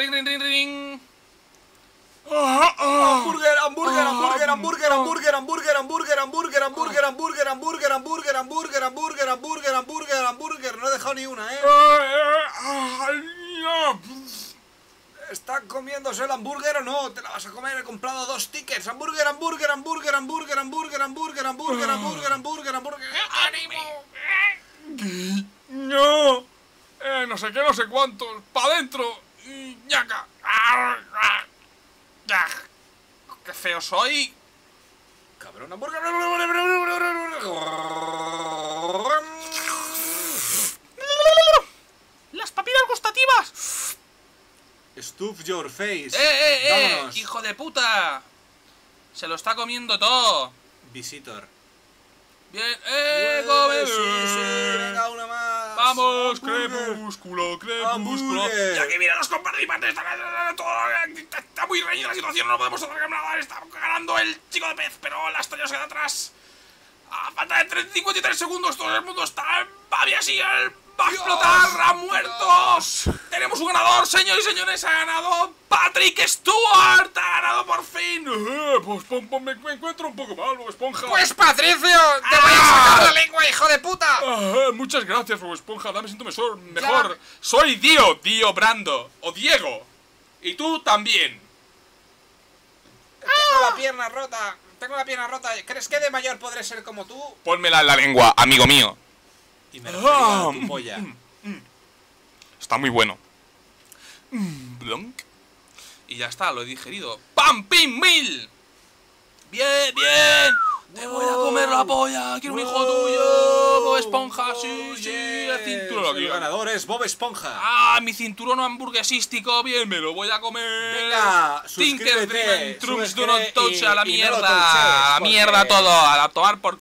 Ring, ring, ring, ring. Hamburger, hamburger, hamburger, hamburger, hamburger, hamburger, hamburger, hamburger, hamburger, hamburger, hamburger, hamburger, hamburger, hamburger, hamburger, hamburger, hamburger. No he dejado ni una, ¿eh? ¿Está comiéndose el hamburger o no? ¿Te la vas a comer? He comprado dos tickets. Hamburger, hamburger, hamburger, hamburger, hamburger, hamburger, hamburger, hamburger, hamburger, hamburger. ¡Ánimo! No. Eh, no sé qué, no sé cuántos. Pa' dentro. Ñaca. Qué feo soy. Cabrón, hamburger. Las papilas gustativas. Stuff your face. ¡Eh, eh, eh! Vámonos. ¡Hijo de puta! Se lo está comiendo todo. Visitor. Bien, eh, come. Vamos, crepúsculo, crepúsculo. Hamburger. Y aquí mira los compartimentos. Está, está muy reñida la situación, no podemos hacer nada. Está ganando el chico de pez, pero la estrella se queda atrás. A falta de 3, 53 segundos, todo el mundo está. Va bien así, el va a explotar, ha muerto. Tenemos un ganador, señores y señores, ha ganado Patrick Stewart. Ha ganado por fin. Eh, pues pon- pon- me, me encuentro un poco mal, Esponja. Pues Patricio, te voy a lengua, hijo de puta. Ah, muchas gracias, Bob Esponja. Dame siento mejor. mejor. Soy Dio, Dio Brando. O Diego. Y tú también. Tengo la pierna rota. Tengo la pierna rota. ¿Crees que de mayor podré ser como tú? Pónmela en la lengua, amigo mío. Y me a Ah. tu polla. Está muy bueno. Mm, blonk. Y ya está, lo he digerido. ¡Pam, pim, mil! Bien, bien. Te voy a comer la polla. Quiero un hijo tuyo. Bob Esponja, sí, sí. El cinturón aquí. El ganador es Bob Esponja. Ah, mi cinturón hamburguesístico. Bien, me lo voy a comer. Venga, Tinker suscríbete, Dream and Trumps do suscríbete not touch a la mierda. a la mierda todo. A tomar por